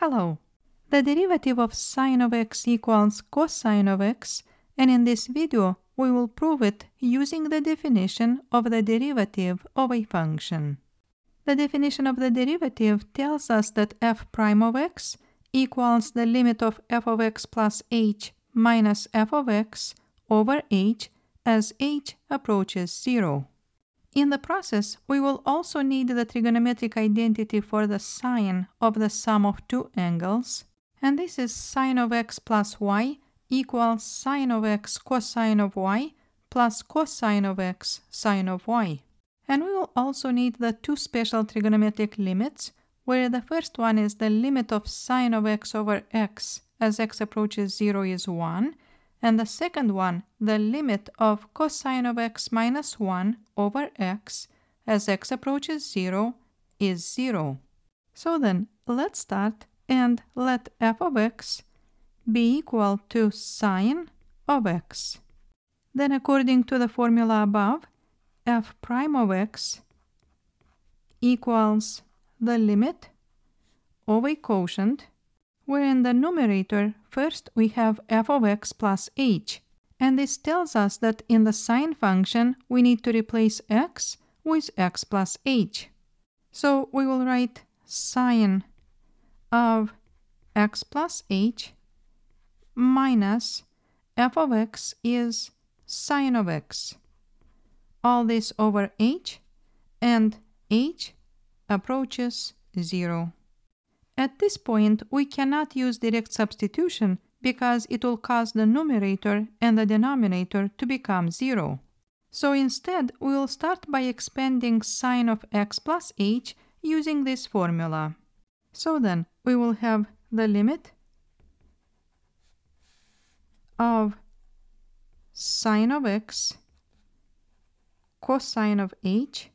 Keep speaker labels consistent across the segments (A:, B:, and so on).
A: Hello. The derivative of sine of x equals cosine of x, and in this video we will prove it using the definition of the derivative of a function. The definition of the derivative tells us that f prime of x equals the limit of f of x plus h minus f of x over h as h approaches 0. In the process, we will also need the trigonometric identity for the sine of the sum of two angles, and this is sine of x plus y equals sine of x cosine of y plus cosine of x sine of y. And we will also need the two special trigonometric limits, where the first one is the limit of sine of x over x as x approaches 0 is 1, and the second one, the limit of cosine of x minus 1 over x as x approaches 0 is 0. So then, let's start and let f of x be equal to sine of x. Then according to the formula above, f prime of x equals the limit of a quotient where in the numerator first we have f of x plus h, and this tells us that in the sine function we need to replace x with x plus h. So we will write sine of x plus h minus f of x is sine of x. All this over h, and h approaches 0. At this point, we cannot use direct substitution because it will cause the numerator and the denominator to become 0. So instead, we will start by expanding sine of x plus h using this formula. So then, we will have the limit of sine of x cosine of h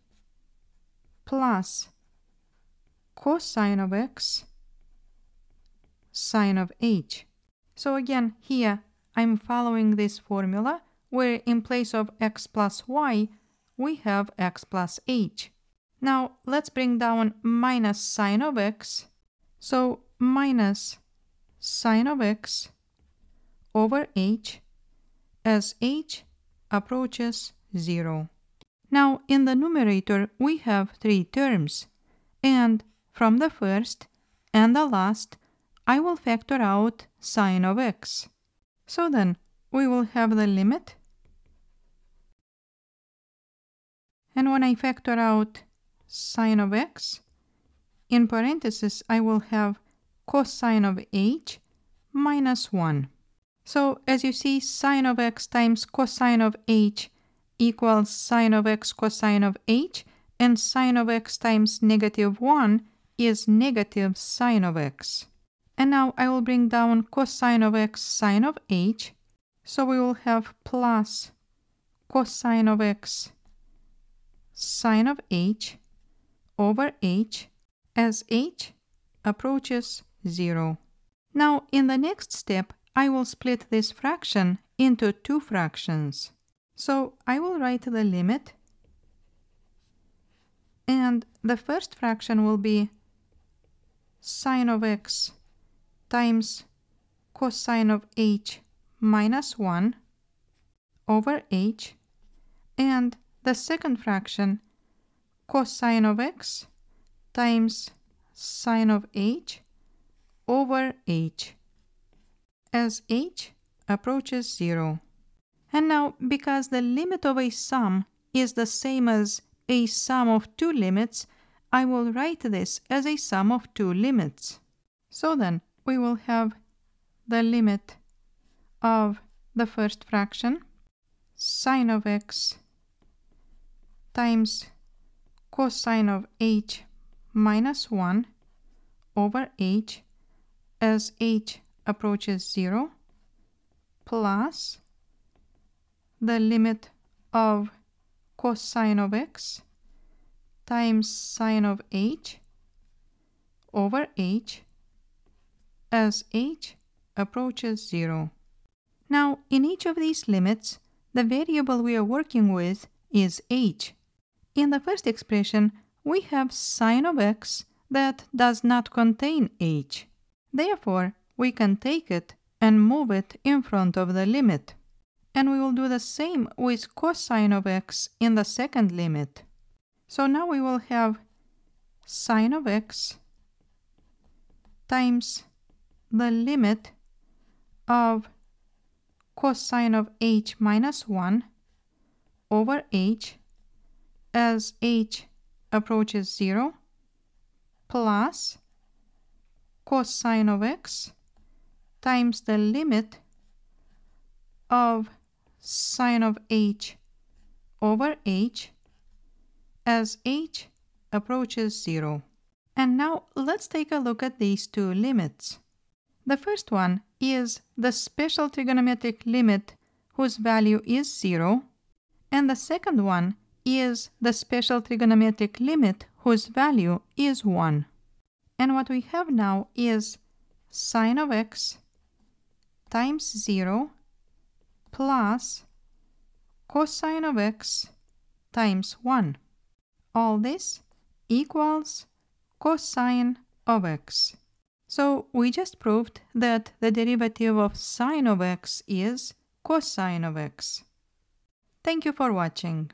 A: plus cosine of x sine of h. So again, here I'm following this formula where in place of x plus y, we have x plus h. Now let's bring down minus sine of x. So minus sine of x over h as h approaches 0. Now in the numerator we have three terms and from the first and the last I will factor out sine of x. So then, we will have the limit. And when I factor out sine of x, in parentheses I will have cosine of h minus 1. So as you see, sine of x times cosine of h equals sine of x cosine of h, and sine of x times negative 1 is negative sine of x. And now I will bring down cosine of x sine of h. So we will have plus cosine of x sine of h over h as h approaches 0. Now in the next step I will split this fraction into two fractions. So I will write the limit and the first fraction will be sine of x times cosine of h minus 1 over h and the second fraction cosine of x times sine of h over h as h approaches 0. And now, because the limit of a sum is the same as a sum of two limits, I will write this as a sum of two limits. So then, we will have the limit of the first fraction sine of x times cosine of h minus 1 over h as h approaches 0 plus the limit of cosine of x times sine of h over h as h approaches 0. Now, in each of these limits, the variable we are working with is h. In the first expression, we have sine of x that does not contain h. Therefore, we can take it and move it in front of the limit. And we will do the same with cosine of x in the second limit. So now we will have sine of x times the limit of cosine of h minus 1 over h as h approaches 0 plus cosine of x times the limit of sine of h over h as h approaches 0. And now let's take a look at these two limits. The first one is the special trigonometric limit whose value is 0, and the second one is the special trigonometric limit whose value is 1. And what we have now is sine of x times 0 plus cosine of x times 1. All this equals cosine of x. So we just proved that the derivative of sine of x is cosine of x. Thank you for watching.